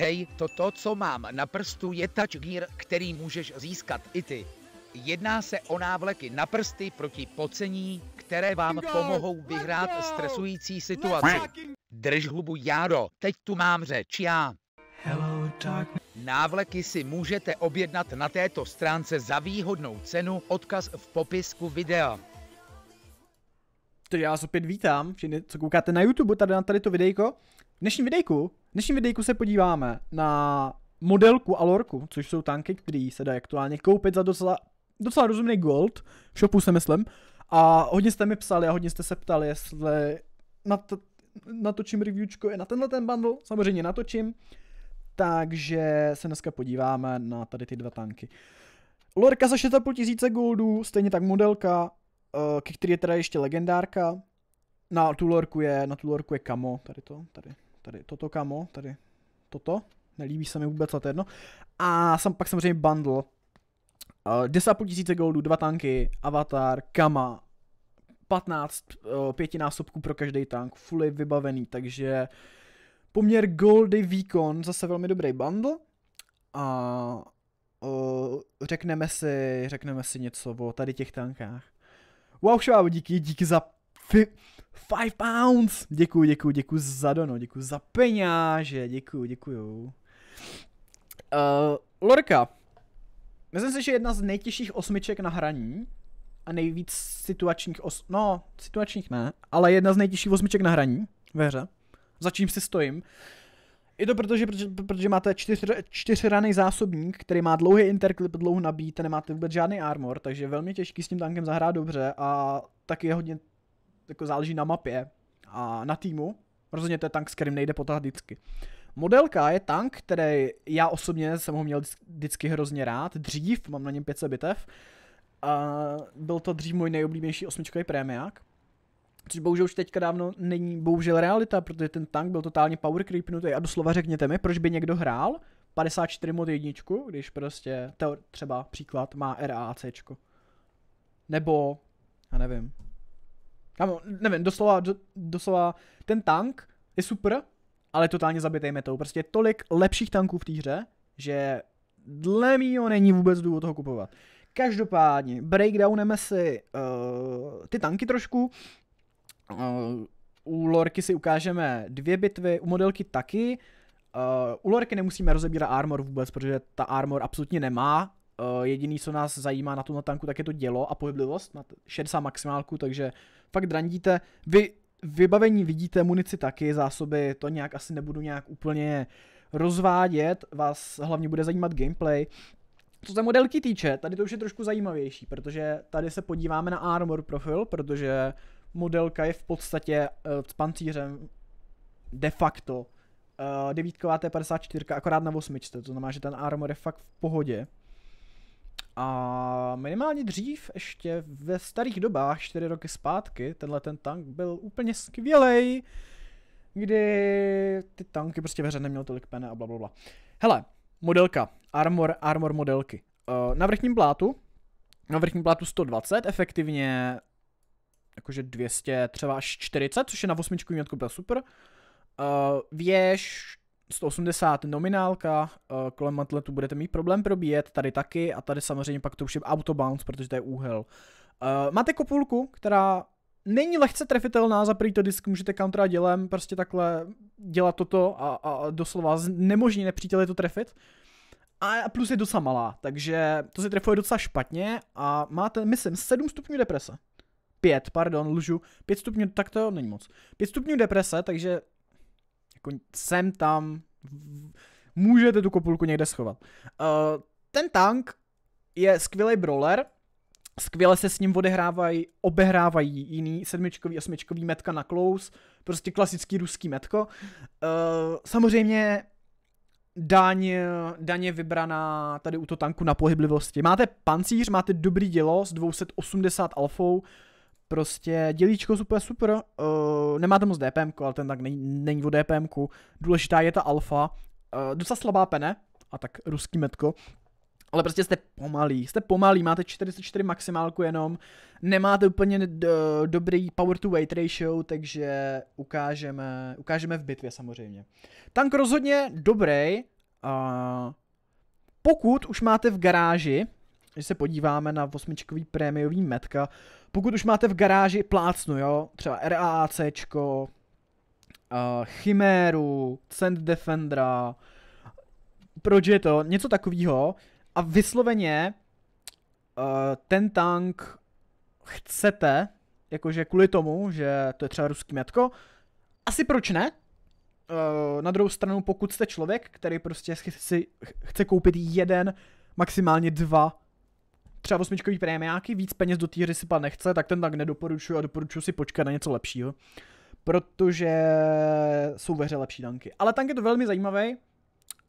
Hej, to to, co mám na prstu, je touch gear, který můžeš získat i ty. Jedná se o návleky na prsty proti pocení, které vám pomohou vyhrát stresující situaci. Drž hlubu Járo, teď tu mám řeč já. Návleky si můžete objednat na této stránce za výhodnou cenu, odkaz v popisku videa. Takže já vás opět vítám, všichni, co koukáte na YouTube, tady na tady to videjko. V dnešním videjku, v dnešním videjku se podíváme na modelku Alorku, což jsou tanky, které se dají aktuálně koupit za docela, docela rozumný gold, v shopu se myslím. A hodně jste mi psali a hodně jste se ptali, jestli na to, natočím reviewčko i na tenhle ten bundle, samozřejmě natočím. Takže se dneska podíváme na tady ty dva tanky. Lorka za 6,5 tisíce goldů, stejně tak modelka, uh, ke který je teda ještě legendárka. Na tu lorku je, na tu lorku je kamo, tady to, tady, tady toto kamo, tady toto, nelíbí se mi vůbec, ale to jedno. A sam, pak samozřejmě bundle, uh, 10,5 tisíce goldů, dva tanky, avatar, kama, 15 uh, pětinásobků pro každý tank, fully vybavený, takže poměr goldy výkon, zase velmi dobrý bundle. A uh, řekneme si, řekneme si něco o tady těch tankách. Wow, švábo, díky, díky za fi- five pounds. Děkuji, děkuji, děkuji za dono, děkuji za peňáže, děkuji, děkuji. Uh, Lorka. Myslím si, že jedna z nejtěžších osmiček na hraní a nejvíc situačních os... No, situačních ne, ale jedna z nejtěžších osmiček na hraní ve hře. Za čím si stojím. Je to protože, protože, protože máte čtyř, čtyřraný zásobník, který má dlouhý interklip, dlouho nabít, nemáte vůbec žádný armor, takže je velmi těžký s tím tankem zahrát dobře a taky je hodně, jako záleží na mapě a na týmu. Rozhodně to je tank, s kterým nejde potáhat vždycky. Modelka je tank, který já osobně jsem ho měl vždycky hrozně rád. Dřív, mám na něm 500 bitev. A byl to dřív můj nejoblíbenější osmičkový prémiák. Což bohužel už teďka dávno není bohužel realita, protože ten tank byl totálně power creepnutý a doslova řekněte mi, proč by někdo hrál 54 mod jedničku, když prostě teor- třeba příklad má RAC. Nebo, já nevím. Kámo, nevím, doslova, do, doslova ten tank je super, ale totálně zabitý metou. Prostě je tolik lepších tanků v té hře, že dle mýho není vůbec důvod toho kupovat. Každopádně, breakdowneme si uh, ty tanky trošku, Uh, u Lorky si ukážeme dvě bitvy, u modelky taky. Uh, u Lorky nemusíme rozebírat armor vůbec, protože ta armor absolutně nemá. Uh, jediný, co nás zajímá na tomhle tanku, tak je to dělo a pohyblivost. na 60 maximálku, takže fakt drandíte. Vy vybavení vidíte, munici taky, zásoby, to nějak asi nebudu nějak úplně rozvádět, vás hlavně bude zajímat gameplay. Co se modelky týče, tady to už je trošku zajímavější, protože tady se podíváme na armor profil, protože modelka je v podstatě uh, s pancířem de facto uh, devítková T54, akorát na osmičce, to znamená, že ten armor je fakt v pohodě. A minimálně dřív, ještě ve starých dobách, 4 roky zpátky, tenhle ten tank byl úplně skvělej, kdy ty tanky prostě ve hře neměl tolik pene a blablabla. Bla, bla. Hele, modelka, armor, armor modelky. Uh, na vrchním plátu, na vrchním plátu 120, efektivně jakože 200, třeba až 40, což je na osmičku mětku byl super. Uh, věž 180 nominálka, uh, kolem matletu budete mít problém probíjet, tady taky a tady samozřejmě pak to už je autobounce, protože to je úhel. Uh, máte kopulku, která není lehce trefitelná, za to disk můžete kontra dělem, prostě takhle dělat toto a, a doslova nemožný nepříteli to trefit. A plus je docela malá, takže to se trefuje docela špatně a máte, myslím, 7 stupňů deprese. 5, pardon, lžu, 5 stupňů, tak to není moc. 5 stupňů deprese, takže jako sem tam můžete tu kopulku někde schovat. Uh, ten tank je skvělý brawler, skvěle se s ním odehrávají, obehrávají jiný sedmičkový, osmičkový metka na close, prostě klasický ruský metko. Uh, samozřejmě daň, daň je vybraná tady u toho tanku na pohyblivosti. Máte pancíř, máte dobrý dělo s 280 alfou, Prostě dělíčko super, super, uh, nemáte moc DPM, ale ten tak není, není o DPM. Důležitá je ta alfa, uh, docela slabá pene, a tak ruský metko. ale prostě jste pomalí, jste pomalí, máte 44 maximálku jenom, nemáte úplně do, dobrý power to weight ratio, takže ukážeme, ukážeme v bitvě samozřejmě. Tank rozhodně dobrý, a pokud už máte v garáži, když se podíváme na osmičkový prémiový metka, pokud už máte v garáži plácnu, jo, třeba RAACčko, uh, Chiméru, Cent Defendera, proč je to, něco takového, a vysloveně uh, ten tank chcete, jakože kvůli tomu, že to je třeba ruský metko, asi proč ne? Uh, na druhou stranu, pokud jste člověk, který prostě si chce koupit jeden, maximálně dva třeba osmičkový prémiáky, víc peněz do té hry si pan nechce, tak ten tank nedoporučuju a doporučuji si počkat na něco lepšího. Protože jsou ve hře lepší tanky. Ale tank je to velmi zajímavý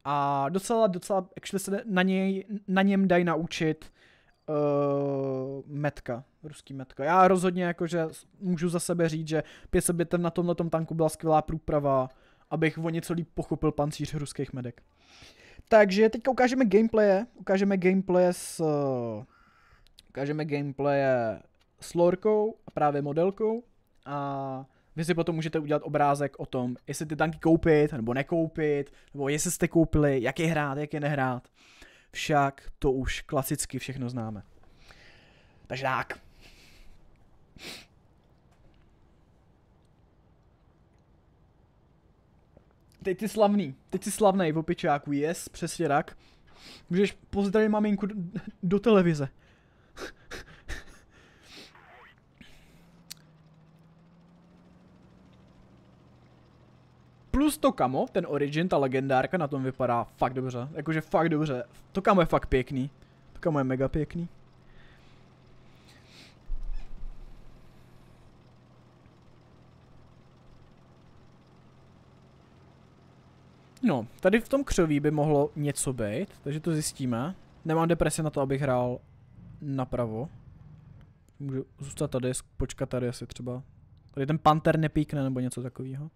a docela, docela, actually se na, něj, na něm dají naučit uh, metka, ruský metka. Já rozhodně jakože můžu za sebe říct, že 500 bitev na tomhle tanku byla skvělá průprava, abych o něco líp pochopil pancíř ruských medek. Takže teďka ukážeme gameplaye, ukážeme gameplaye s, uh, ukážeme gameplaye s lorkou a právě modelkou a vy si potom můžete udělat obrázek o tom, jestli ty tanky koupit nebo nekoupit, nebo jestli jste koupili, jak je hrát, jak je nehrát. Však to už klasicky všechno známe. Takže tak. Teď ty slavný, teď ty slavný v opičáku, yes, přesně tak. Můžeš pozdravit maminku do televize. Plus to kamo, ten Origin, ta legendárka na tom vypadá fakt dobře. Jakože fakt dobře. To kamo je fakt pěkný. To kamo je mega pěkný. No, tady v tom křoví by mohlo něco být, takže to zjistíme. Nemám depresi na to, abych hrál napravo. Můžu zůstat tady, počkat tady asi třeba. Tady ten panter nepíkne nebo něco takového.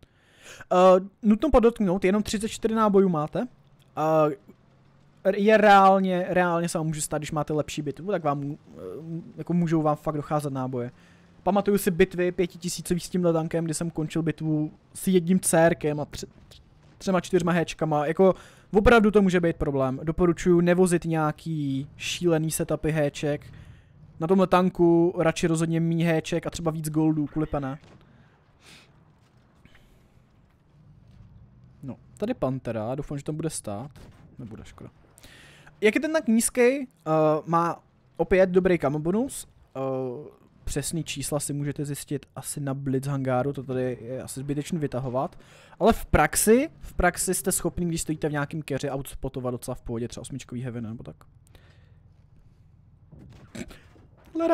Uh, nutno podotknout, jenom 34 nábojů máte. Uh, je reálně, reálně se vám může stát, když máte lepší bitvu, tak vám, uh, jako můžou vám fakt docházet náboje. Pamatuju si bitvy pětitisícový s tímhle tankem, kdy jsem končil bitvu s jedním cérkem a tři, třema čtyřma héčkama, jako opravdu to může být problém. Doporučuji nevozit nějaký šílený setupy héček. Na tomhle tanku radši rozhodně méně héček a třeba víc goldů, kvůli pane. No, tady Pantera, doufám, že tam bude stát. Nebude, škoda. Jak je ten tak nízký, uh, má opět dobrý camo bonus. Uh, přesný čísla si můžete zjistit asi na Blitz hangáru, to tady je asi zbytečně vytahovat. Ale v praxi, v praxi jste schopni, když stojíte v nějakém keři, outspotovat docela v pohodě, třeba osmičkový heavy nebo tak. Ale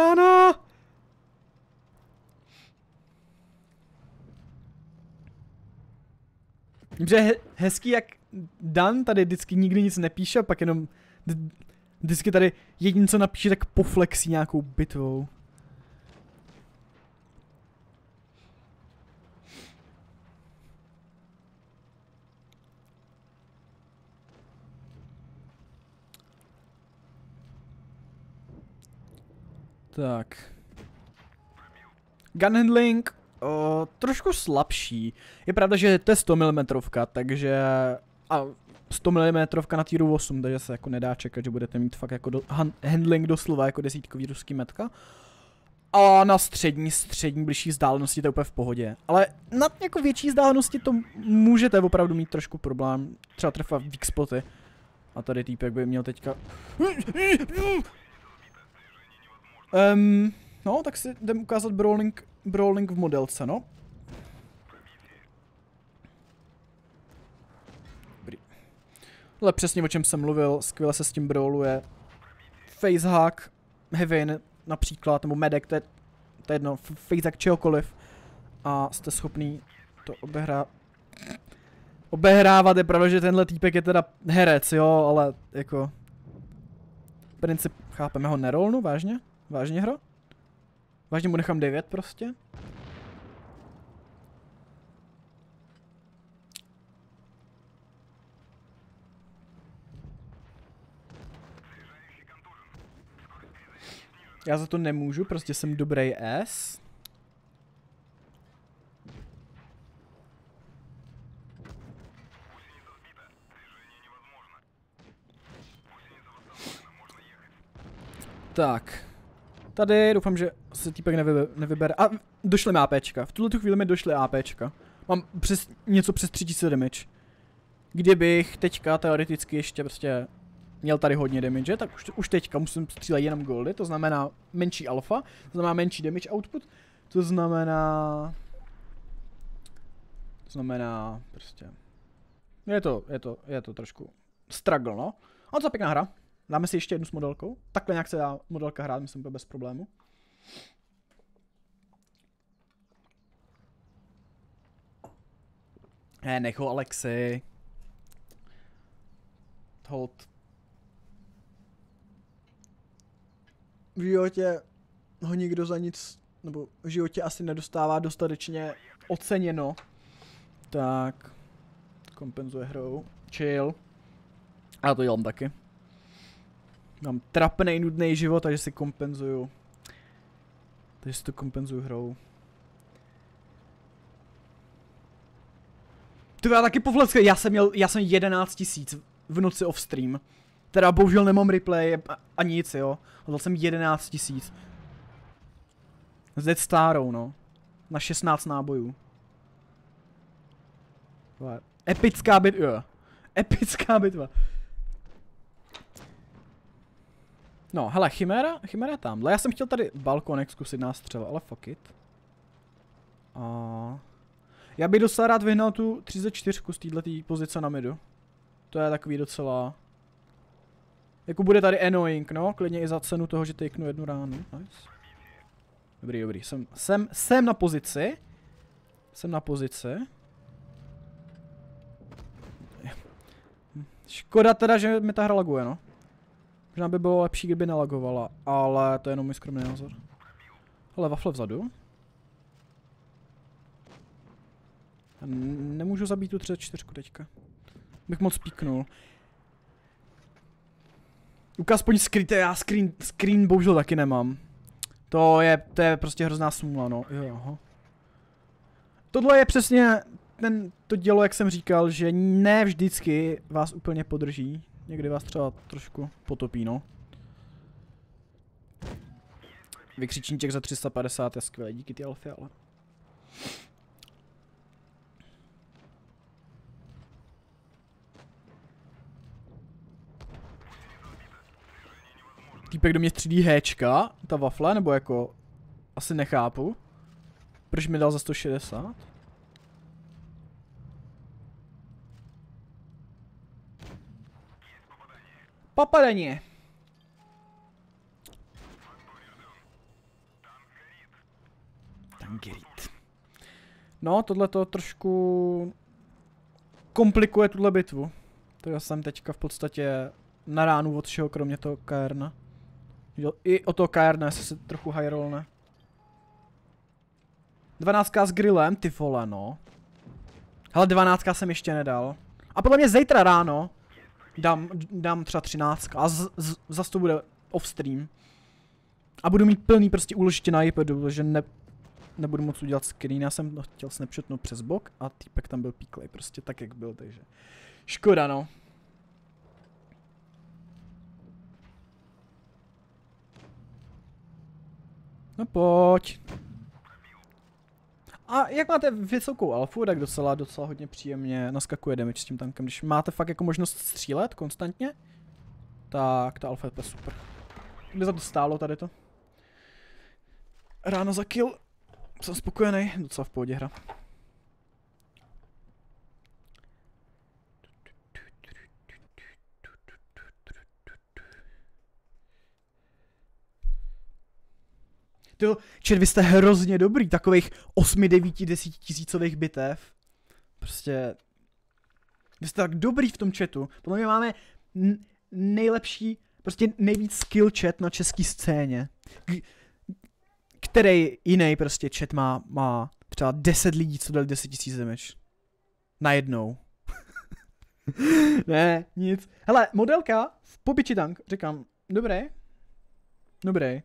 ráno! Že he, hezký jak Dan tady vždycky nikdy nic nepíše, pak jenom vždycky tady jediný co napíše, tak poflexí nějakou bitvou. Tak. Gun handling trošku slabší. Je pravda, že to je 100 mm, takže a 100 mm na týru 8, takže se jako nedá čekat, že budete mít fakt jako do, handling doslova jako desítkový ruský metka. A na střední, střední, blížší vzdálenosti to je úplně v pohodě. Ale na jako větší vzdálenosti to můžete opravdu mít trošku problém. Třeba trefa weak spoty. A tady týpek by měl teďka... Um, no, tak si jdem ukázat brawling, brawling v modelce, no. Dobrý. Ale přesně o čem jsem mluvil, skvěle se s tím brawluje. Facehack, Heaven například, nebo Medek, to je, to je jedno, facehack čehokoliv. A jste schopný to obehrát. Obehrávat je pravda, že tenhle týpek je teda herec, jo, ale jako... Princip, chápeme ho nerolnu, vážně? Vážně hro? Vážně mu nechám 9 prostě? Já za to nemůžu, prostě jsem dobrý S. Tak. Tady doufám, že se týpek nevybere. nevybere. A došly mi APčka. V tuhle tu chvíli mi došly APčka. Mám přes, něco přes 3000 damage. Kdybych teďka teoreticky ještě prostě měl tady hodně damage, tak už, už teďka musím střílet jenom goldy, to znamená menší alfa, to znamená menší damage output, to znamená... To znamená prostě... Je to, je to, je to trošku struggle, no. A co pěkná hra. Dáme si ještě jednu s modelkou. Takhle nějak se dá modelka hrát, myslím, bez problému. Ne, necho Alexi. Hold. V životě ho nikdo za nic, nebo v životě asi nedostává dostatečně oceněno. Tak. Kompenzuje hrou. Chill. A to dělám taky. Mám trapný, nudný život, takže si kompenzuju. Takže si to kompenzuju hrou. Ty já taky povlecké, já jsem měl, já jsem 11 tisíc v noci off stream. Teda bohužel nemám replay a, a nic jo. Hodl jsem 11 tisíc. Zde starou no. Na 16 nábojů. Epická bitva. Epická bitva. No, hele, Chimera, Chimera tamhle. Já jsem chtěl tady balkonek zkusit nástřel, ale fuck it. A... Já bych docela rád vyhnal tu 34 z této pozice na midu. To je takový docela... Jako bude tady annoying, no, klidně i za cenu toho, že takenu jednu ránu. Nice. Dobrý, dobrý, jsem, jsem, jsem na pozici. Jsem na pozici. Škoda teda, že mi ta hra laguje, no. Možná by bylo lepší, kdyby nelagovala, ale to je jenom můj skromný názor. Ale wafle vzadu. Nemůžu zabít tu 34 teďka. Bych moc píknul. Ukáž aspoň skryté, já screen, screen bohužel taky nemám. To je, to je prostě hrozná smůla, no. Jo, aha. Tohle je přesně ten, to dělo, jak jsem říkal, že ne vždycky vás úplně podrží. Někdy vás třeba trošku potopí, no. Vykřičníček za 350 je skvělý, díky ty alfy, ale... Týpek do mě střídí héčka, ta wafle, nebo jako... Asi nechápu. Proč mi dal za 160? Попадание. Tangerit. No, tohle to trošku komplikuje tuhle bitvu. To já jsem teďka v podstatě na ránu od všeho, kromě toho KRna. I o toho KRna, jestli se trochu high ne? 12 s grillem, ty vole, no. Hele, 12 jsem ještě nedal. A podle mě zítra ráno dám, dám třeba 13 a z, z, zase to bude off stream. A budu mít plný prostě úložiště na iPadu, protože ne, nebudu moc udělat screen, já jsem to chtěl snapshotnout přes bok a týpek tam byl píklej, prostě tak jak byl, takže škoda no. No pojď. A jak máte vysokou alfu, tak docela, docela hodně příjemně naskakuje damage s tím tankem. Když máte fakt jako možnost střílet konstantně, tak ta alfa je super. Kde za to stálo tady to? Ráno za kill. Jsem spokojený, docela v pohodě hra. Ty čet, vy jste hrozně dobrý, takových 8, 9, 10 tisícových bitev. Prostě, vy jste tak dobrý v tom chatu. Podle mě máme nejlepší, prostě nejvíc skill chat na české scéně. K který jiný prostě chat má, má třeba 10 lidí, co dali 10 tisíc damage. Najednou. ne, nic. Hele, modelka v pobyči tank, říkám, dobré. Dobré.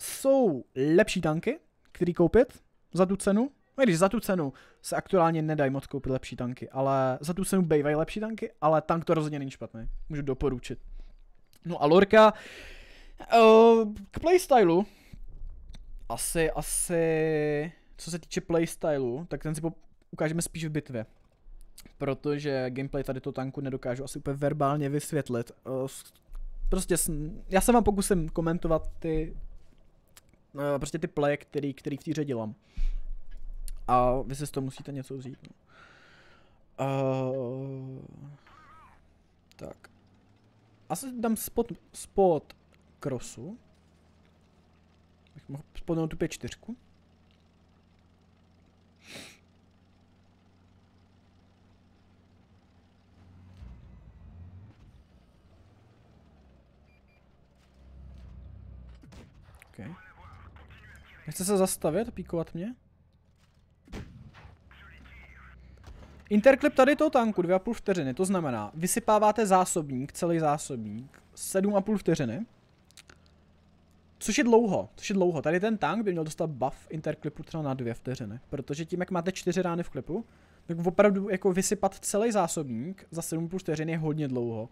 Jsou lepší tanky, který koupit za tu cenu. No když za tu cenu se aktuálně nedají moc koupit lepší tanky, ale za tu cenu bývají lepší tanky, ale tank to rozhodně není špatný. Můžu doporučit. No a Lorka, uh, k playstylu, asi, asi, co se týče playstylu, tak ten si ukážeme spíš v bitvě. Protože gameplay tady to tanku nedokážu asi úplně verbálně vysvětlit. Uh, prostě, já se vám pokusím komentovat ty, prostě ty play, který, který v té hře dělám. A vy si z toho musíte něco vzít. No. Uh, tak. Asi dám spot, spot crossu. Bych mohl spodnout tu 5-4. Okay. Nechce se zastavit píkovat mě? Interklip tady toho tanku 2,5 vteřiny, to znamená, vysypáváte zásobník, celý zásobník, 7,5 vteřiny. Což je dlouho, což je dlouho. Tady ten tank by měl dostat buff interklipu třeba na 2 vteřiny, protože tím, jak máte 4 rány v klipu, tak opravdu jako vysypat celý zásobník za 7,5 vteřin je hodně dlouho.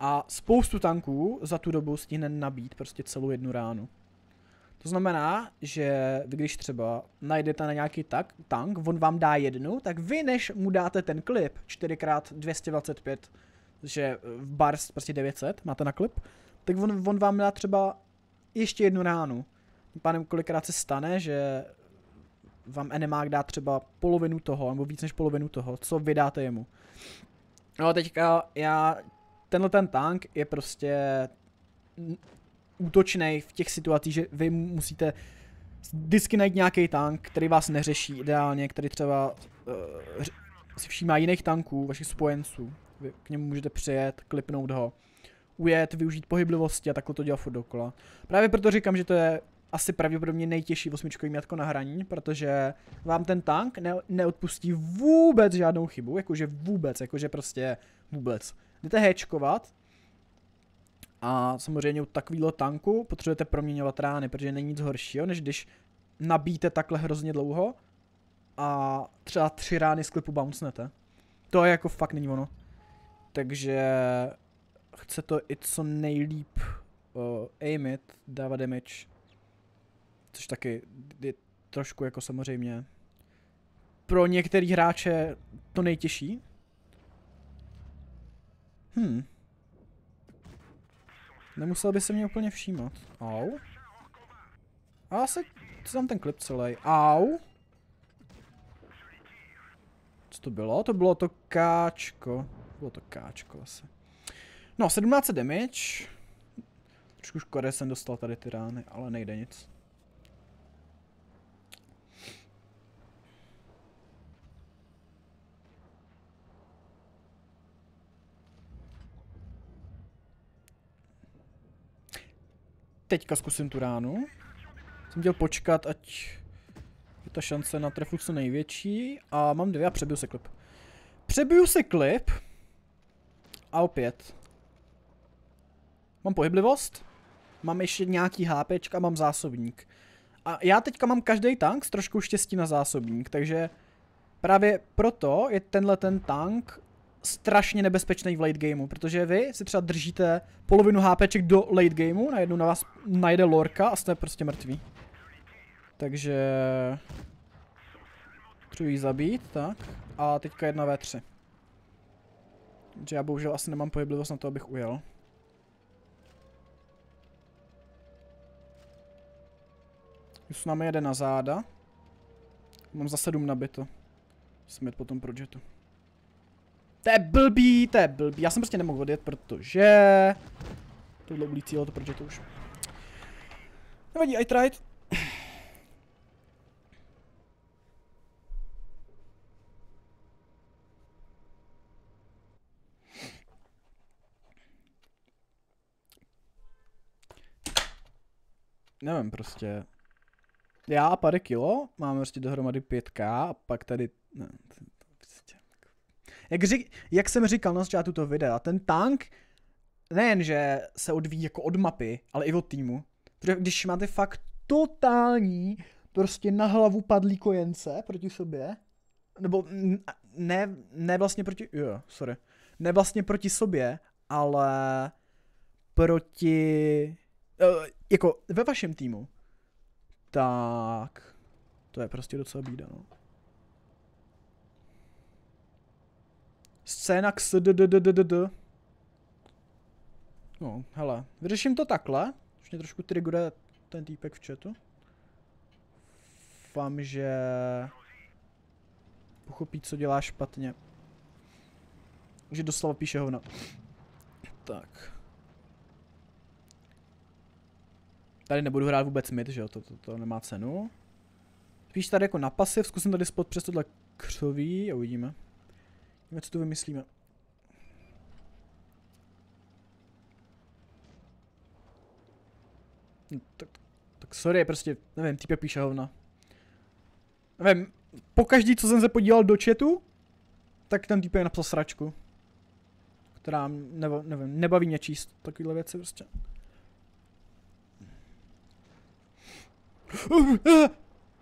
A spoustu tanků za tu dobu stihne nabít prostě celou jednu ránu. To znamená, že vy když třeba najdete na nějaký tak, tank, on vám dá jednu, tak vy než mu dáte ten klip 4x225, že v bars prostě 900 máte na klip, tak on, on vám dá třeba ještě jednu ránu. Tím pádem kolikrát se stane, že vám enemák dá třeba polovinu toho, nebo víc než polovinu toho, co vydáte jemu. No a teďka já, tenhle ten tank je prostě útočný v těch situacích, že vy musíte vždycky najít nějaký tank, který vás neřeší ideálně, který třeba uh, si všímá jiných tanků, vašich spojenců. Vy k němu můžete přijet, klipnout ho, ujet, využít pohyblivosti a takhle to dělat furt dokola. Právě proto říkám, že to je asi pravděpodobně nejtěžší osmičkový mětko na hraní, protože vám ten tank ne- neodpustí vůbec žádnou chybu, jakože vůbec, jakože prostě vůbec. Jdete hečkovat, a samozřejmě u takového tanku potřebujete proměňovat rány, protože není nic horšího, než když nabíte takhle hrozně dlouho a třeba tři rány z klipu bouncnete. To je jako fakt není ono. Takže chce to i co nejlíp uh, aimit, dávat damage. Což taky je trošku jako samozřejmě pro některý hráče to nejtěžší. Hmm. Nemusel by se mě úplně všímat. Au. A asi, co tam ten klip celý? Au. Co to bylo? To bylo to káčko. Bylo to káčko asi. No, 17 damage. Trošku škoda jsem dostal tady ty rány, ale nejde nic. Teďka zkusím tu ránu. Jsem chtěl počkat, ať je ta šance na trefu co největší. A mám dvě a přebiju se klip. Přebiju se klip. A opět. Mám pohyblivost. Mám ještě nějaký HP a mám zásobník. A já teďka mám každý tank s trošku štěstí na zásobník, takže právě proto je tenhle ten tank strašně nebezpečný v late gameu, protože vy si třeba držíte polovinu HPček do late gameu, najednou na vás najde lorka a jste prostě mrtví. Takže... Potřebuji ji zabít, tak. A teďka jedna V3. Takže já bohužel asi nemám pohyblivost na to, abych ujel. Námi jede na záda. Mám za sedm nabito. Jít potom pro jetu. To je blbý, to je blbý. Já jsem prostě nemohl odjet, protože... Tohle ulící to proč to už. Nevadí, I tried. Nevím, prostě. Já a pade kilo, máme prostě dohromady 5k a pak tady... Ne, jak, ři, jak jsem říkal na začátku toho videa, ten tank nejen, že se odvíjí jako od mapy, ale i od týmu. Protože když máte fakt totální, prostě na hlavu padlí kojence proti sobě. Nebo ne, ne vlastně proti, jo, sorry. Ne vlastně proti sobě, ale proti, uh, jako ve vašem týmu. Tak, to je prostě docela bída, no. Scéna k. No, hele, vyřeším to takhle. Už mě trošku triggeruje ten týpek v chatu. Doufám, že pochopí, co dělá špatně. Že doslova píše hovna. Tak. Tady nebudu hrát vůbec mid, že jo, to, to, to nemá cenu. Spíš tady jako na pasiv, zkusím tady spot přes tohle křoví a uvidíme. Uvidíme, co tu vymyslíme. No, tak, tak sorry, prostě, nevím, typě píše hovna. Nevím, po každý, co jsem se podíval do chatu, tak ten týpek napsal sračku. Která, nebo, nevím, nebaví mě číst takovýhle věci prostě.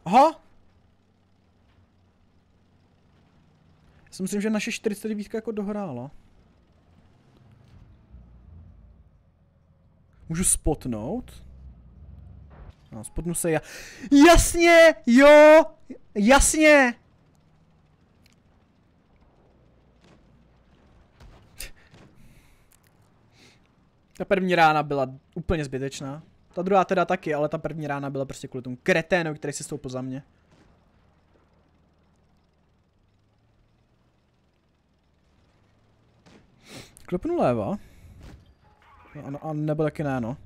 Aha! Si myslím, že naše 49 jako dohrála. Můžu spotnout? No, spotnu se já. Jasně! Jo! Jasně! Ta první rána byla úplně zbytečná. Ta druhá teda taky, ale ta první rána byla prostě kvůli tomu kreténu, který si stoupil za mě. Klopnu léva. A, a nebo taky ne, no.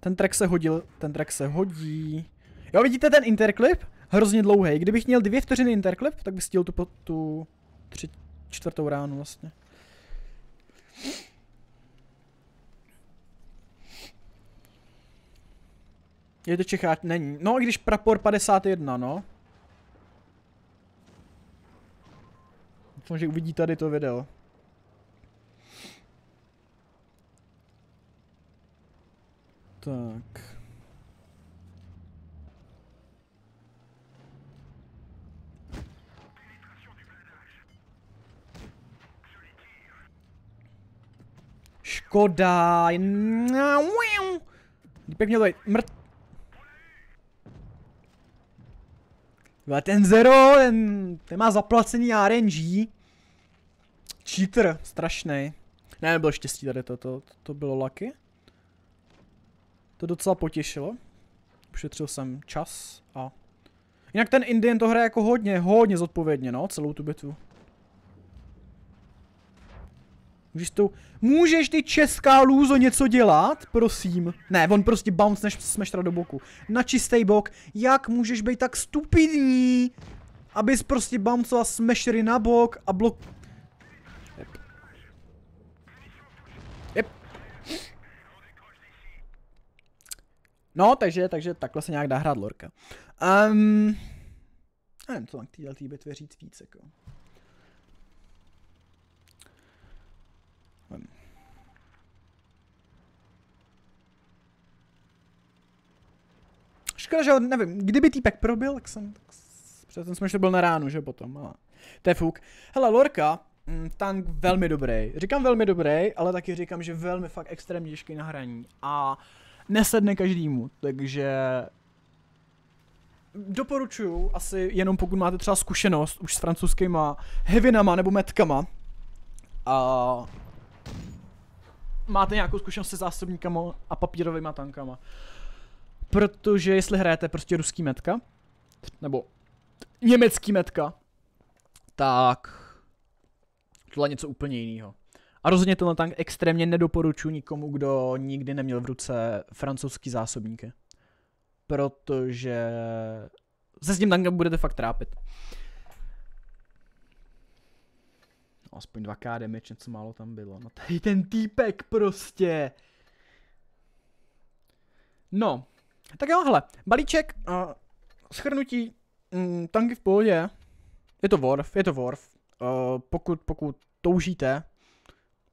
Ten track se hodil, ten track se hodí. Jo, vidíte ten interklip? Hrozně dlouhý. Kdybych měl dvě vteřiny interklip, tak bych stíl tu, tu tři, čtvrtou ránu vlastně. Je to Čechá, není. No, i když prapor 51, no. Doufám, že uvidí tady to video. Tak. Škoda. Lípek měl být mrt... Ale ten Zero, ten, ten má zaplacený RNG. Cheater, strašný. Ne, nebyl štěstí tady to, to, to bylo lucky. To docela potěšilo. Ušetřil jsem čas a... Jinak ten Indian to hraje jako hodně, hodně zodpovědně, no, celou tu bitvu. Můžeš to... Můžeš ty česká lůzo něco dělat? Prosím. Ne, on prostě bounce než smeštra do boku. Na čistý bok. Jak můžeš být tak stupidní? Abys prostě bouncoval smešery na bok a blok... Yep. Yep. No, takže, takže takhle se nějak dá hrát lorka. Um, nevím, co mám k této bitvě říct víc, jako. Škoda, že ho, nevím, kdyby týpek probil, tak jsem, tak předtím jsme byl na ránu, že potom, ale to je fuk. Hele, Lorka, mm, tank velmi dobrý. Říkám velmi dobrý, ale taky říkám, že velmi fakt extrémně těžký na hraní. A nesedne každému, takže doporučuju, asi jenom pokud máte třeba zkušenost už s francouzskýma heavinama nebo metkama a máte nějakou zkušenost se zásobníkama a papírovými tankama. Protože jestli hrajete prostě ruský metka, nebo německý metka, tak tohle je něco úplně jiného. A rozhodně tenhle tank extrémně nedoporučuji nikomu, kdo nikdy neměl v ruce francouzský zásobníky. Protože se s tím tankem budete fakt trápit. No, aspoň 2k damage, něco málo tam bylo. No tady ten týpek prostě. No, tak jo, hele, balíček, uh, schrnutí, mm, tanky v pohodě, je to Worf, je to Worf. Uh, pokud, pokud toužíte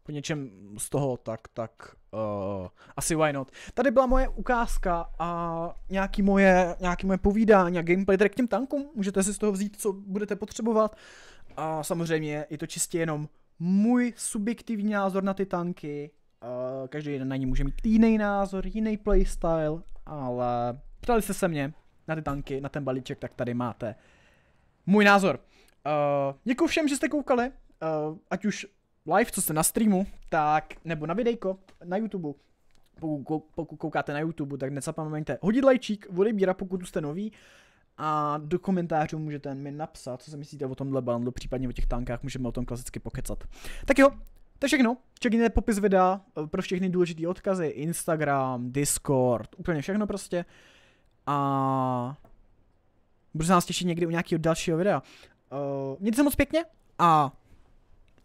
po něčem z toho, tak, tak uh, asi why not. Tady byla moje ukázka a nějaký moje, nějaký moje povídání a gameplay tady k těm tankům. Můžete si z toho vzít, co budete potřebovat. A samozřejmě je to čistě jenom můj subjektivní názor na ty tanky. Uh, každý na ní může mít jiný názor, jiný playstyle, ale ptali jste se mě na ty tanky, na ten balíček, tak tady máte můj názor. Uh, děkuji všem, že jste koukali, uh, ať už live, co jste na streamu, tak, nebo na videjko, na YouTube. Pokud, pokud koukáte na YouTube, tak nezapomeňte hodit lajčík, odebírat, pokud jste nový. A do komentářů můžete mi napsat, co si myslíte o tomhle bundlu, případně o těch tankách, můžeme o tom klasicky pokecat. Tak jo, to je všechno. Čekněte popis videa eh, pro všechny důležité odkazy, Instagram, Discord, úplně všechno prostě. A budu se nás těšit někdy u nějakého dalšího videa. Uh, mějte se moc pěkně a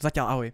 zatím ahoj.